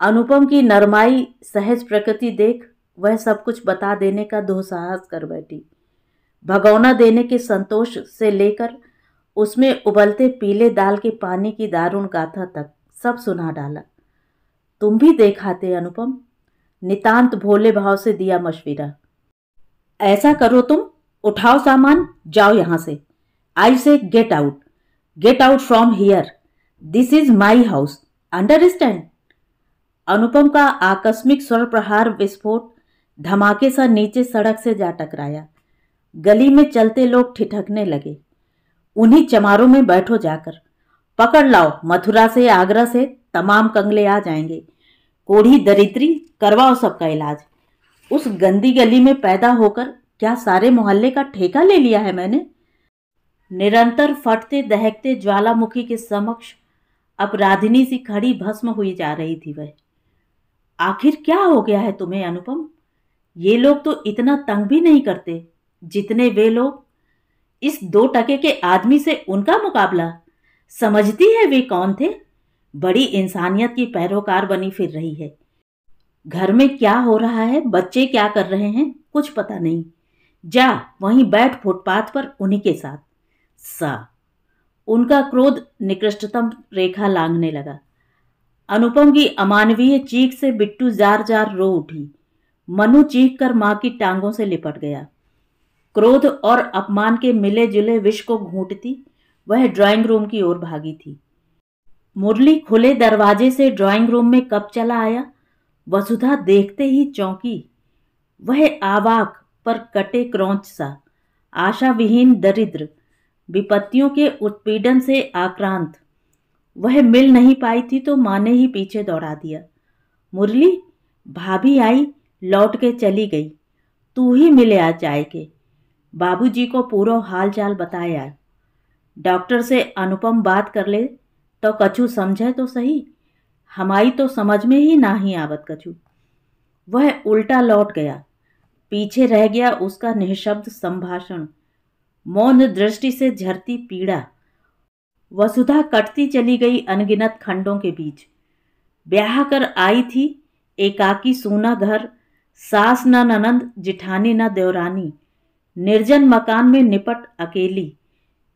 अनुपम की नरमाई, सहज प्रकृति देख, वह सब कुछ बता देने का दुस्साहस कर बैठी। भगौना देने के संतोष से लेकर उसमें उबलते पीले दाल के पानी की दारुण गाथा तक सब सुना डाला। तुम भी देखाते अनुपम। नितांत भोले भाव से दिया मशविरा। ऐसा करो तुम। उठाओ सामान, जाओ यहाँ से। I say get out get out from here this is my house understand Anupam का आकस्मिक स्वर प्रहार विस्फोट धमाके सा नीचे सड़क से जा टकराया। गली में चलते लोग ठिठकने लगे। उन्हीं चमारों में बैठो जाकर, पकड़ लाओ, मथुरा से आगरा से तमाम कंगले आ जाएँगे। कोढ़ी दरिद्री, करवाओ सबका इलाज। उस गंदी गली में पैदा होकर क्या सारे मोहल्ले का ठेका ले लिया है मैंने? निरंतर फटते, दहकते ज्वालामुखी के समक्ष अपराधिनी सी खड़ी भस्म हुई जा रही थी वह। आखिर क्या हो गया है तुम्हें, अनुपम? ये लोग तो इतना तंग भी नहीं करते। जितने वे लोग इस दो टके के आदमी से उनका मुकाबला, समझती है वे कौन थे? बड़ी इंसानियत की पैरोकार बनी फिर रही है। घर में क्या हो रहा है? बच्चे क्या कर रहे हैं? कुछ पता नहीं। जा, वहीं बैठ फुटपाथ पर उन्हीं के साथ। सा, उनका क्रोध निकृष्टतम रेखा लांघने लगा। अनुपम की अमानवीय चीख से बिट्टू जार जार रो उठी। मनु चीख कर माँ की टांगों से लिपट गया। क्रोध और अपमान के मिले जुले विष को घूंटती, वह ड्राइंग रूम की ओर भागी थी। मुरली खुले दरवाजे से ड्राइंग रूम में कब चला आया? वसुधा देखते ही चौंकी। वह आवाक पर कटे क्रौच सा आशा विहीन दरिद्र, विपत्तियों के उत्पीड़न से आक्रांत। वह मिल नहीं पाई थी तो माँ ने ही पीछे दौड़ा दिया। मुरली, भाभी आई, लौट के चली गई। तू ही मिले आज जाए के। बाबूजी को पूरा हाल चाल बताया डॉक्टर से अनुपम बात कर ले तो कछु समझे तो सही हमारी तो समझ में ही ना ही आवत कछु। वह उल्टा लौट गया। पीछे रह गया उसका निःशब्द संभाषण। मौन दृष्टि से झरती पीड़ा। वसुधा कटती चली गई अनगिनत खंडों के बीच। ब्याह कर आई थी, एकाकी सूना घर, सास न ननंद, जिठानी न देवरानी। निर्जन मकान में निपट अकेली।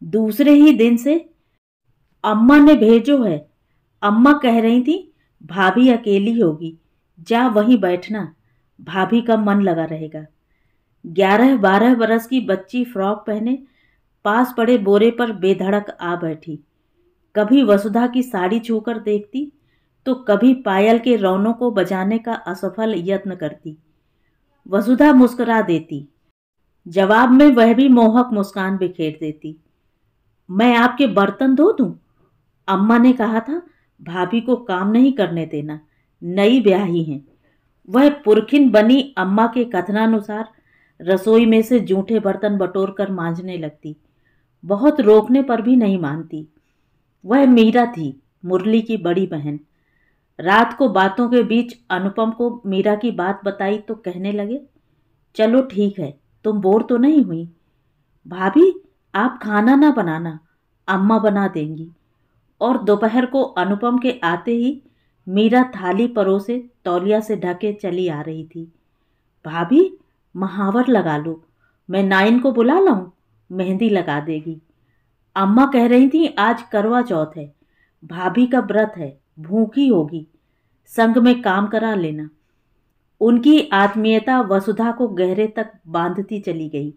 दूसरे ही दिन से अम्मा ने भेजो है। अम्मा कह रही थी, भाभी अकेली होगी, जा वहीं बैठना। भाभी का मन लगा रहेगा। ग्यारह बारह बरस की बच्ची फ्रॉक पहने पास पड़े बोरे पर बेधड़क आ बैठी। कभी वसुधा की साड़ी छूकर देखती तो कभी पायल के रौनों को बजाने का असफल यत्न करती। वसुधा मुस्कुरा देती जवाब में वह भी मोहक मुस्कान बिखेर देती। मैं आपके बर्तन धो दूँ? अम्मा ने कहा था, भाभी को काम नहीं करने देना, नई ब्याही हैं। वह पुरखिन बनी अम्मा के कथनानुसार रसोई में से जूठे बर्तन बटोर कर मांझने लगती। बहुत रोकने पर भी नहीं मानती। वह मीरा थी, मुरली की बड़ी बहन। रात को बातों के बीच अनुपम को मीरा की बात बताई तो कहने लगे, चलो ठीक है तुम बोर तो नहीं हुई? भाभी, आप खाना ना बनाना, अम्मा बना देंगी। और दोपहर को अनुपम के आते ही मीरा थाली परोसे, तौलिया से ढके चली आ रही थी। भाभी, महावर लगा लो, मैं नाइन को बुला लाऊं? मेहंदी लगा देगी। अम्मा कह रही थी, आज करवा चौथ है। भाभी का व्रत है, भूखी होगी। संग में काम करा लेना। उनकी आत्मीयता वसुधा को गहरे तक बांधती चली गई।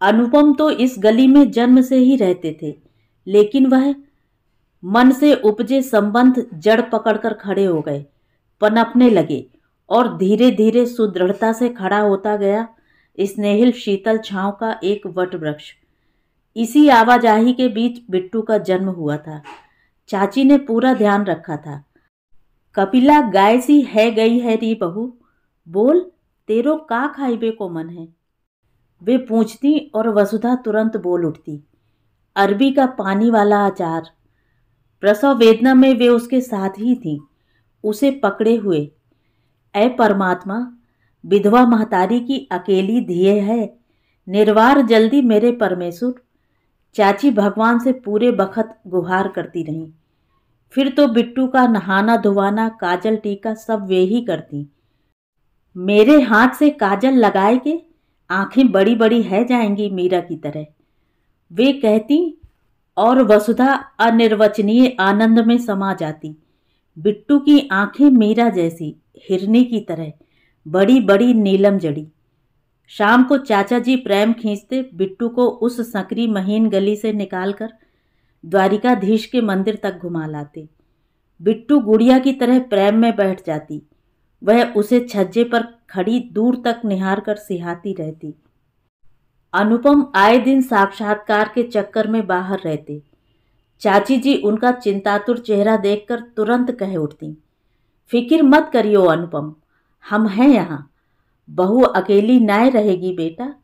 अनुपम तो इस गली में जन्म से ही रहते थे, लेकिन वह मन से उपजे संबंध जड़ पकड़कर खड़े हो गए, पनपने लगे और धीरे धीरे सुदृढ़ता से खड़ा होता गया स्नेहिल शीतल छांव का एक वट वृक्ष। इसी आवाजाही के बीच बिट्टू का जन्म हुआ था। चाची ने पूरा ध्यान रखा था। कपिला गाय सी है गई है री बहू। बोल, तेरो का खाइबे को मन है? वे पूछती और वसुधा तुरंत बोल उठती। अरबी का पानी वाला अचार। प्रसव वेदना में वे उसके साथ ही थी। उसे पकड़े हुए। ए परमात्मा, विधवा महतारी की अकेली धिये है। निर्वार जल्दी मेरे परमेश्वर। चाची भगवान से पूरे बखत गुहार करती रहीं। फिर तो बिट्टू का नहाना धुवाना काजल टीका सब वे ही करती। मेरे हाथ से काजल लगाए के आँखें बड़ी बड़ी है जाएँगी मीरा की तरह। वे कहती, और वसुधा अनिर्वचनीय आनंद में समा जाती। बिट्टू की आँखें मीरा जैसी, हिरनी की तरह, बड़ी बड़ी नीलम जड़ी। शाम को चाचा जी प्रेम खींचते बिट्टू को उस सकरी महीन गली से निकालकर द्वारिकाधीश के मंदिर तक घुमा लाते। बिट्टू गुड़िया की तरह प्रेम में बैठ जाती। वह उसे छज्जे पर खड़ी दूर तक निहार कर सिहाती रहती। अनुपम आए दिन साक्षात्कार के चक्कर में बाहर रहते। चाची जी उनका चिंतातुर चेहरा देखकर तुरंत कह उठती, फ़िक्र मत करियो अनुपम, हम हैं यहाँ। बहू अकेली नाय रहेगी बेटा।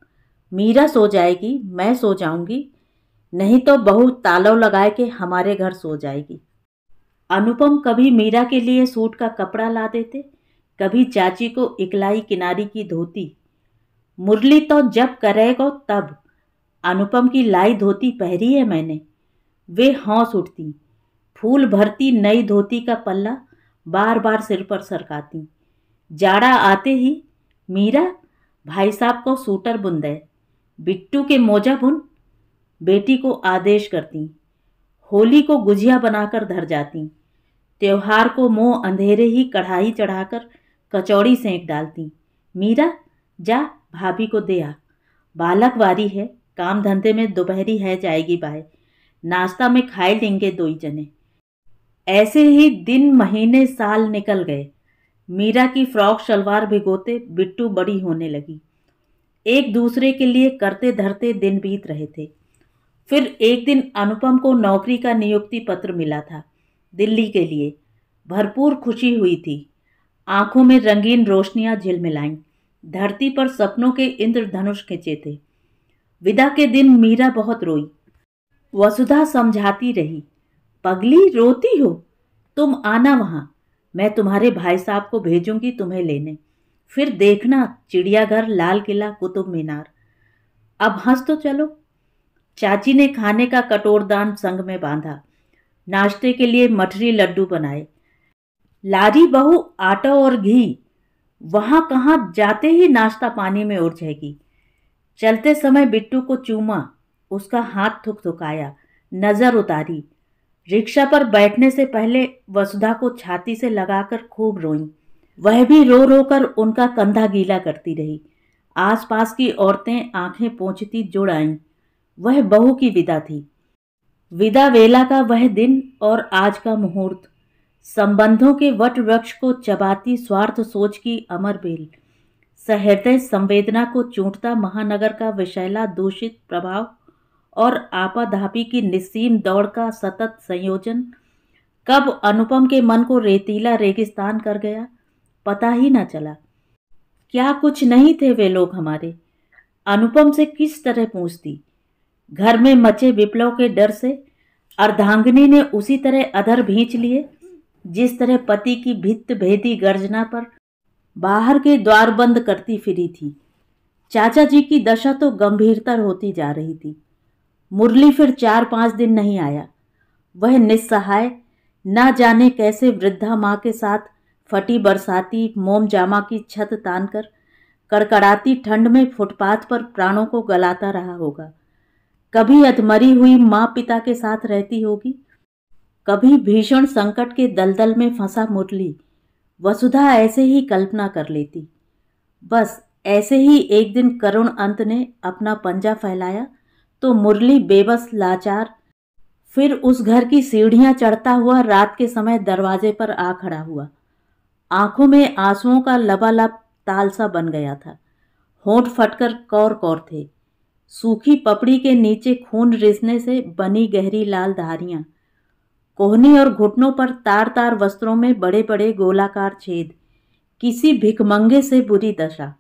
मीरा सो जाएगी, मैं सो जाऊँगी। नहीं तो बहू तालव लगाए के हमारे घर सो जाएगी। अनुपम कभी मीरा के लिए सूट का कपड़ा ला देते, कभी चाची को इकलाई किनारी की धोती। मुरली तो जब करेगो तब। अनुपम की लाई धोती पहरी है मैंने। वे हौस उठती। फूल भरती नई धोती का पल्ला बार बार सिर पर सरकाती। जाड़ा आते ही, मीरा, भाई साहब को सूटर बुन दे। बिट्टू के मोजा बुन। बेटी को आदेश करती, होली को गुजिया बनाकर धर जाती, त्योहार को मोह अंधेरे ही कढ़ाई चढ़ाकर कचौड़ी सेंक डालती, मीरा, जा, भाभी को दे आ, बालक वारी है, काम धंधे में दोपहरी है जाएगी बाय, नाश्ता में खाए लेंगे दो ही जने। ऐसे ही दिन, महीने, साल निकल गए। मीरा की फ्रॉक शलवार भिगोते बिट्टू बड़ी होने लगी। एक दूसरे के लिए करते धरते दिन बीत रहे थे। फिर एक दिन अनुपम को नौकरी का नियुक्ति पत्र मिला था, दिल्ली के लिए। भरपूर खुशी हुई थी। आँखों में रंगीन रोशनियाँ झिलमिलाईं। धरती पर सपनों के इंद्रधनुष खिंचे थे। विदा के दिन मीरा बहुत रोई। वसुधा समझाती रही, पगली, रोती हो? तुम आना वहाँ। मैं तुम्हारे भाई साहब को भेजूँगी तुम्हें लेने। फिर देखना चिड़ियाघर, लाल किला, कुतुब मीनार। अब हंस तो चलो। चाची ने खाने का कटोरदान संग में बांधा। नाश्ते के लिए मठरी लड्डू बनाए। लारी बहू आटा और घी, वहाँ कहाँ जाते ही नाश्ता पानी में उड़ जाएगी। चलते समय बिट्टू को चूमा, उसका हाथ थुक थुकाया, नज़र उतारी। रिक्शा पर बैठने से पहले वसुधा को छाती से लगाकर खूब रोई। वह भी रो रो कर उनका कंधा गीला करती रही। आसपास की औरतें आँखें पोंछती जुड़ आईं। वह बहू की विदा थी। विदा वेला का वह दिन और आज का मुहूर्त। संबंधों के वट वृक्ष को चबाती स्वार्थ सोच की अमर बेल। सहृदय संवेदना को चूंटता महानगर का विशैला दूषित प्रभाव और आपाधापी की निस्सीम दौड़ का सतत संयोजन। कब अनुपम के मन को रेतीला रेगिस्तान कर गया, पता ही ना चला। क्या कुछ नहीं थे वे लोग हमारे। अनुपम से किस तरह पूछती? घर में मचे विप्लव के डर से अर्धांगिनी ने उसी तरह अधर भींच लिए, जिस तरह पति की भित्त भेदी गर्जना पर बाहर के द्वार बंद करती फिरी थी। चाचा जी की दशा तो गंभीरतर होती जा रही थी। मुरली फिर चार पाँच दिन नहीं आया। वह निस्सहाय, न जाने कैसे वृद्धा माँ के साथ फटी बरसाती मोम जामा की छत तान कर, कड़कड़ाती ठंड में फुटपाथ पर प्राणों को गलाता रहा होगा। कभी अधमरी हुई माँ पिता के साथ रहती होगी? कभी भीषण संकट के दलदल में फंसा मुरली। वसुधा ऐसे ही कल्पना कर लेती। बस ऐसे ही एक दिन करुण अंत ने अपना पंजा फैलाया तो मुरली बेबस लाचार, फिर उस घर की सीढ़ियाँ चढ़ता हुआ रात के समय दरवाजे पर आ खड़ा हुआ। आँखों में आंसुओं का लबालब तालसा बन गया था। होंठ फटकर कौर कौर थे। सूखी पपड़ी के नीचे खून रिसने से बनी गहरी लाल धारियाँ। कोहनी और घुटनों पर तार तार वस्त्रों में बड़े बड़े गोलाकार छेद। किसी भिकमंगे से बुरी दशा।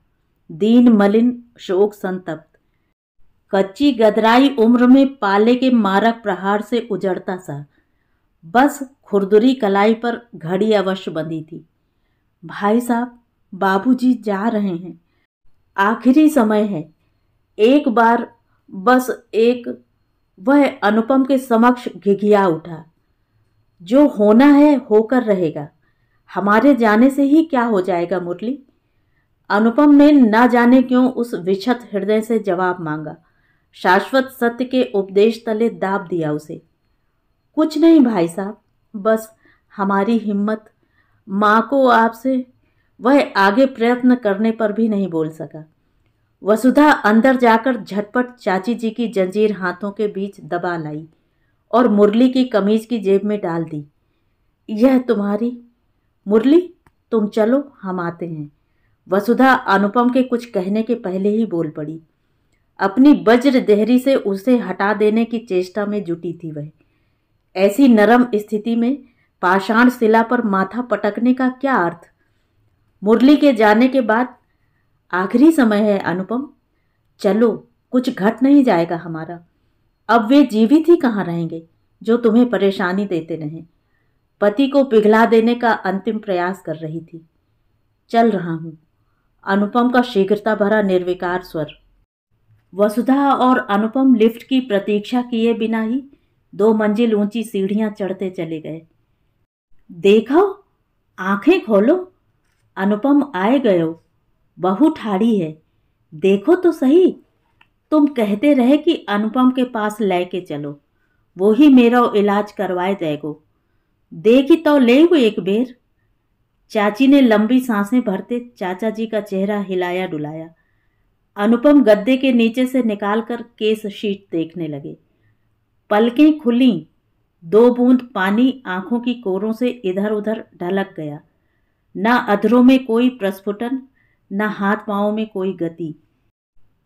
दीन मलिन शोक संतप्त। कच्ची गदराई उम्र में पाले के मारक प्रहार से उजड़ता सा। बस खुरदुरी कलाई पर घड़ी अवश्य बंधी थी। भाई साहब, बाबूजी जा रहे हैं। आखिरी समय है। एक बार बस एक वह अनुपम के समक्ष घिघिया उठा। जो होना है होकर रहेगा। हमारे जाने से ही क्या हो जाएगा मुरली? अनुपम ने ना जाने क्यों उस विछत हृदय से जवाब मांगा। शाश्वत सत्य के उपदेश तले दाब दिया उसे। कुछ नहीं भाई साहब, बस हमारी हिम्मत माँ को आपसे वह आगे प्रयत्न करने पर भी नहीं बोल सका। वसुधा अंदर जाकर झटपट चाची जी की जंजीर हाथों के बीच दबा लाई और मुरली की कमीज की जेब में डाल दी। यह तुम्हारी? मुरली, तुम चलो, हम आते हैं। वसुधा अनुपम के कुछ कहने के पहले ही बोल पड़ी। अपनी वज्र देहरी से उसे हटा देने की चेष्टा में जुटी थी वह। ऐसी नरम स्थिति में पाषाण शिला पर माथा पटकने का क्या अर्थ? मुरली के जाने के बाद आखिरी समय है, अनुपम। चलो, कुछ घट नहीं जाएगा हमारा। अब वे जीवित ही कहाँ रहेंगे, जो तुम्हें परेशानी देते रहें? पति को पिघला देने का अंतिम प्रयास कर रही थी। चल रहा हूँ। अनुपम का शीघ्रता भरा निर्विकार स्वर। वसुधा और अनुपम लिफ्ट की प्रतीक्षा किए बिना ही दो मंजिल ऊँची सीढ़ियाँ चढ़ते चले गए। देखो, आँखें खोलो। अनुपम आए गयो बहु ठाड़ी है। देखो तो सही। तुम कहते रहे कि अनुपम के पास लेके चलो। वो ही मेरा इलाज करवाए देगो। देखी तो ले हुए एक बेर। चाची ने लंबी साँसें भरते चाचा जी का चेहरा हिलाया डुलाया। अनुपम गद्दे के नीचे से निकालकर केस शीट देखने लगे। पलकें खुली। दो बूंद पानी आँखों की कोरों से इधर उधर ढलक गया। ना अधरों में कोई प्रस्फुटन न हाथ पांवों में कोई गति।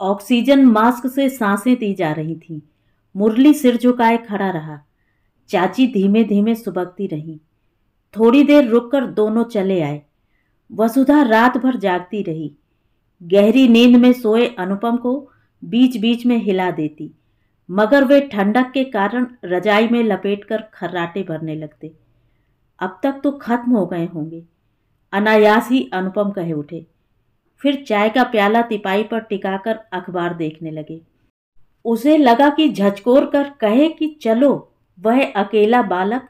ऑक्सीजन मास्क से साँसें दी जा रही थीं। मुरली सिर झुकाए खड़ा रहा। चाची धीमे धीमे सुबकती रही। थोड़ी देर रुककर दोनों चले आए। वसुधा रात भर जागती रही। गहरी नींद में सोए अनुपम को बीच बीच में हिला देती। मगर वे ठंडक के कारण रजाई में लपेटकर खर्राटे भरने लगते। अब तक तो खत्म हो गए होंगे। अनायास ही अनुपम कहे उठे। फिर चाय का प्याला तिपाई पर टिकाकर अखबार देखने लगे। उसे लगा कि झचकोर कर कहे कि चलो, वह अकेला बालक,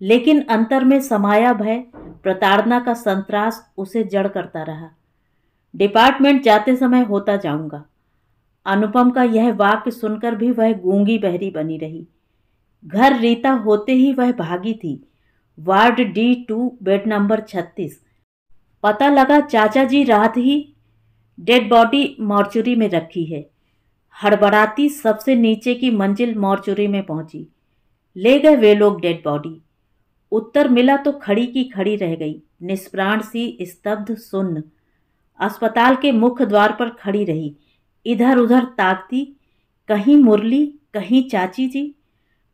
लेकिन अंतर में समाया भय, प्रताड़ना का संतरास उसे जड़ करता रहा। डिपार्टमेंट जाते समय होता जाऊँगा। अनुपम का यह वाक्य सुनकर भी वह गूँगी बहरी बनी रही। घर रीता होते ही वह भागी थी। Ward D two, bed number छत्तीस। पता लगा चाचा जी रात ही डेड बॉडी मॉर्चुरी में रखी है। हड़बड़ाती सबसे नीचे की मंजिल मॉर्चुरी में पहुँची। ले गए वे लोग डेड बॉडी। उत्तर मिला तो खड़ी की खड़ी रह गई। निष्प्राण सी, स्तब्ध, सुन्न। अस्पताल के मुख्य द्वार पर खड़ी रही। इधर उधर ताकती, कहीं मुरली, कहीं चाची जी,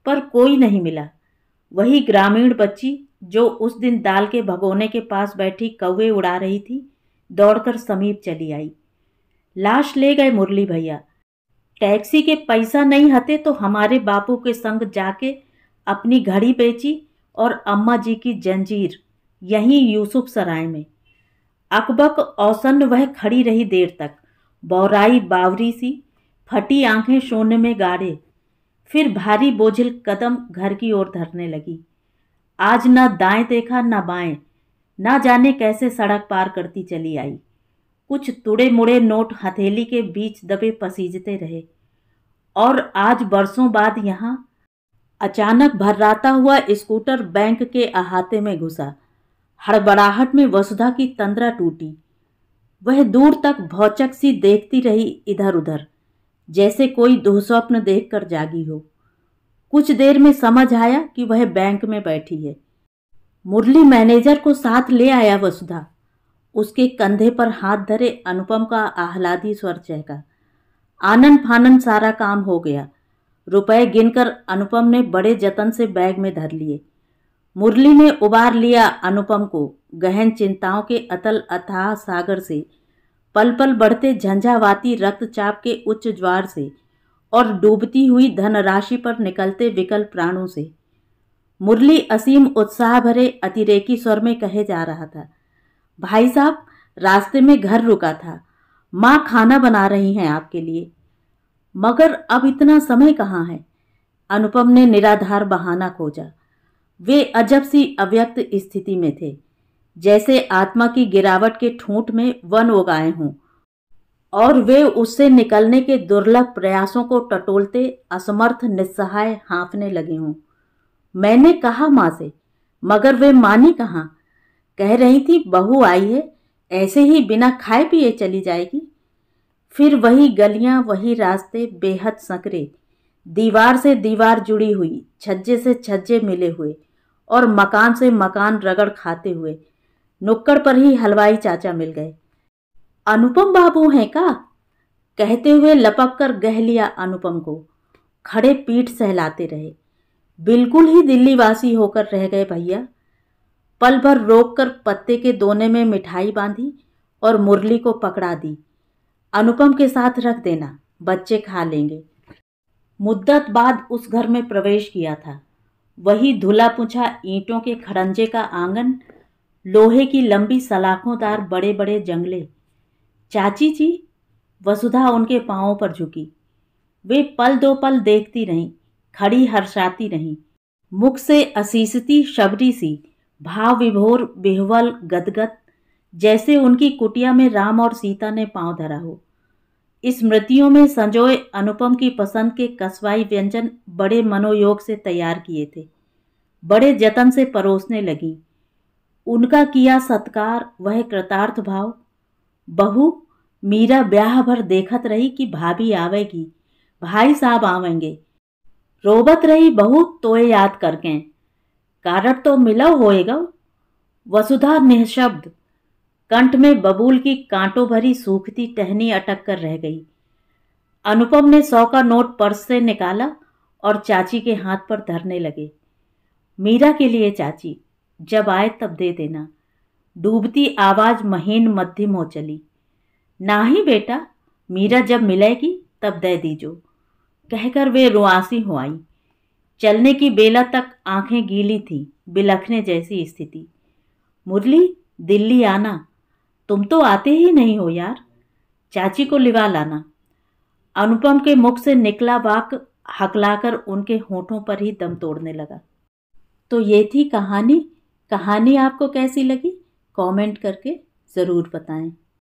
पर कोई नहीं मिला। वही ग्रामीण बच्ची जो उस दिन दाल के भगोने के पास बैठी कौवे उड़ा रही थी, दौड़कर समीप चली आई। लाश ले गए मुरली भैया। टैक्सी के पैसा नहीं हते तो हमारे बापू के संग जाके अपनी घड़ी बेची और अम्मा जी की जंजीर, यहीं यूसुफ सराय में। अकबक औसन वह खड़ी रही देर तक। बौराई बावरी सी, फटी आँखें शून्य में गाड़े फिर भारी बोझिल कदम घर की ओर धरने लगी। आज न दाएँ देखा, न बाएँ। ना जाने कैसे सड़क पार करती चली आई। कुछ तुड़े मुड़े नोट हथेली के बीच दबे पसीजते रहे। और आज बरसों बाद यहाँ अचानक भर्राता हुआ स्कूटर बैंक के अहाते में घुसा। हड़बड़ाहट में वसुधा की तंद्रा टूटी। वह दूर तक भौचक सी देखती रही इधर उधर जैसे कोई दो दुस्वप्न देखकर जागी हो। कुछ देर में समझ आया कि वह बैंक में बैठी है। मुरली मैनेजर को साथ ले आया वसुधा। उसके कंधे पर हाथ धरे अनुपम का आह्लादी स्वर चहका। आनंद फानन सारा काम हो गया। रुपए गिनकर अनुपम ने बड़े जतन से बैग में धर लिए। मुरली ने उबार लिया अनुपम को। गहन चिंताओं के अतल अथाह सागर से पल पल बढ़ते झंझावाती रक्तचाप के उच्च ज्वार से और डूबती हुई धनराशि पर निकलते विकल प्राणों से। मुरली असीम उत्साह भरे अतिरेकी स्वर में कहे जा रहा था, भाई साहब, रास्ते में घर रुका था। माँ खाना बना रही हैं आपके लिए। मगर अब इतना समय कहाँ है? अनुपम ने निराधार बहाना खोजा। वे अजब सी अव्यक्त स्थिति में थे। जैसे आत्मा की गिरावट के ठूंठ में वन उगाए हों, और वे उससे निकलने के दुर्लभ प्रयासों को टटोलते असमर्थ निस्सहाय हाँफने लगे हों। मैंने कहा, माँ से, मगर वे मानी कहाँ? कह रही थी, बहू आई है, ऐसे ही बिना खाए पिए चली जाएगी। फिर वही गलियाँ, वही रास्ते बेहद संकरे, दीवार से दीवार जुड़ी हुई, छज्जे से छज्जे मिले हुए, और मकान से मकान रगड़ खाते हुए नुक्कड़ पर ही हलवाई चाचा मिल गए। अनुपम बाबू हैं का? कहते हुए लपक कर गह लिया अनुपम को। खड़े पीठ सहलाते रहे। बिल्कुल ही दिल्ली वासी होकर रह गए भैया। पल भर रोक कर पत्ते के दोने में मिठाई बांधी और मुरली को पकड़ा दी। अनुपम के साथ रख देना, बच्चे खा लेंगे। मुद्दत बाद उस घर में प्रवेश किया था। वही धुला पुछा ईंटों के खड़ंजे का आँगन लोहे की लंबी सलाखोंदार बड़े बड़े जंगले। चाची जी, वसुधा उनके पांवों पर झुकी। वे पल दो पल देखती रहीं, खड़ी हर्षाती रहीं। मुख से असीसती शबरी सी, भाव विभोर बेहवल गदगद, जैसे उनकी कुटिया में राम और सीता ने पाँव धरा हो। स्मृतियों में संजोए अनुपम की पसंद के कसवाई व्यंजन बड़े मनोयोग से तैयार किए थे। बड़े जतन से परोसने लगी। उनका किया सत्कार, वह कृतार्थ भाव। बहू, मीरा ब्याह भर देखत रही कि भाभी आवेगी। भाई साहब आवेंगे। रोबत रही बहुत तोए याद करके। कारण तो मिला होएगा। वसुधा निःशब्द। कंठ में बबूल की कांटों भरी सूखती टहनी अटक कर रह गई। अनुपम ने सौ का नोट पर्स से निकाला और चाची के हाथ पर धरने लगे। मीरा के लिए चाची। जब आए तब दे देना। डूबती आवाज़ महीन मध्यम हो चली। ना ही बेटा, मीरा जब मिलेगी तब दे दीजो। कहकर वे रुआसी हो आई। चलने की बेला तक आँखें गीली थी, बिलखने जैसी स्थिति। मुरली, दिल्ली आना। तुम तो आते ही नहीं हो यार। चाची को लिवा लाना। अनुपम के मुख से निकला वाक हकलाकर उनके होठों पर ही दम तोड़ने लगा। तो ये थी कहानी कहानी आपको कैसी लगी? कमेंट करके ज़रूर बताएँ।